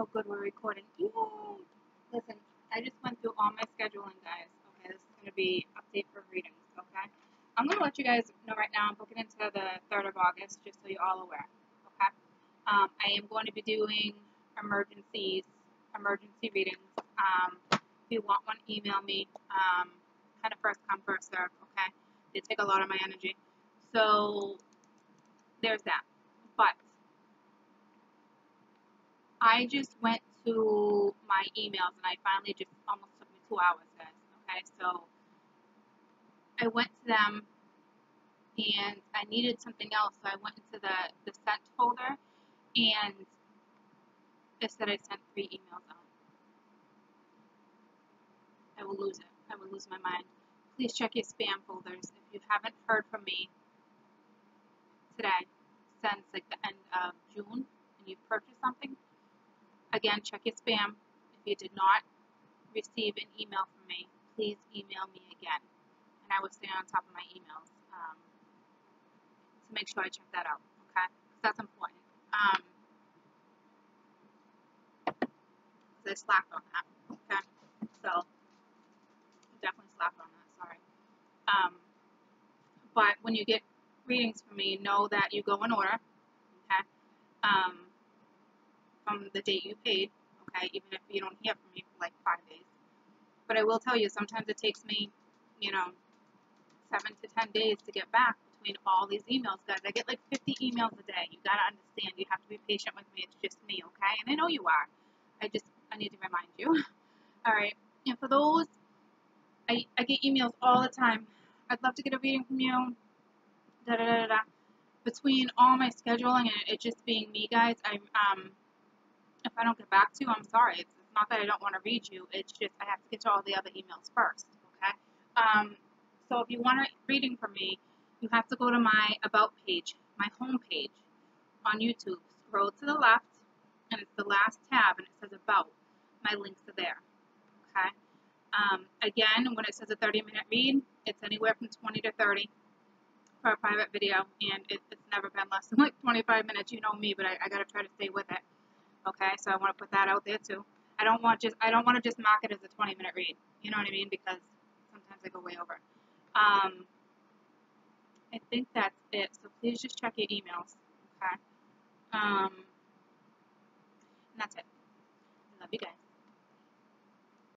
Good, we're recording. Yay! Listen, I just went through all my scheduling, guys. Okay, this is going to be update for readings, okay? I'm going to let you guys know right now I'm booking into the 3rd of August, just so you're all aware, okay? Um, I am going to be doing emergencies, emergency readings. Um, if you want one, email me. Um, kind of first come, first serve, okay? They take a lot of my energy. So, there's that. But, I just went to my emails and I finally just almost took me two hours, guys. Okay, so I went to them and I needed something else, so I went into the, the sent folder and it said I sent three emails out. I will lose it. I will lose my mind. Please check your spam folders. If you haven't heard from me today, since like the end of June, and you've purchased something, Again, check your spam. If you did not receive an email from me, please email me again. And I will stay on top of my emails um, to make sure I check that out, okay? Because that's important. Um, I slacked on that, okay? So, definitely slacked on that, sorry. Um, but when you get readings from me, know that you go in order, okay? Um, from the date you paid, okay, even if you don't hear from me for like five days. But I will tell you, sometimes it takes me, you know, seven to ten days to get back between all these emails, guys. I get like 50 emails a day. You gotta understand, you have to be patient with me. It's just me, okay? And I know you are. I just, I need to remind you. all right. And for those, I, I get emails all the time. I'd love to get a reading from you. Da da da da. Between all my scheduling and it just being me, guys, I'm um if I don't get back to you, I'm sorry. It's, not that I don't want to read you. It's just I have to get to all the other emails first. Okay. Um, so if you want a reading from me, you have to go to my About page, my home page on YouTube. Scroll to the left, and it's the last tab, and it says About. My links are there. Okay. Um, again, when it says a 30 minute read, it's anywhere from 20 to 30 for a private video, and it, it's never been less than like 25 minutes. You know me, but I, I got to try to stay with it. Okay, so I want to put that out there too. I don't want just I don't want to just mark it as a 20 minute read. You know what I mean? Because sometimes I go way over. Um, I think that's it. So please just check your emails. Okay. Um,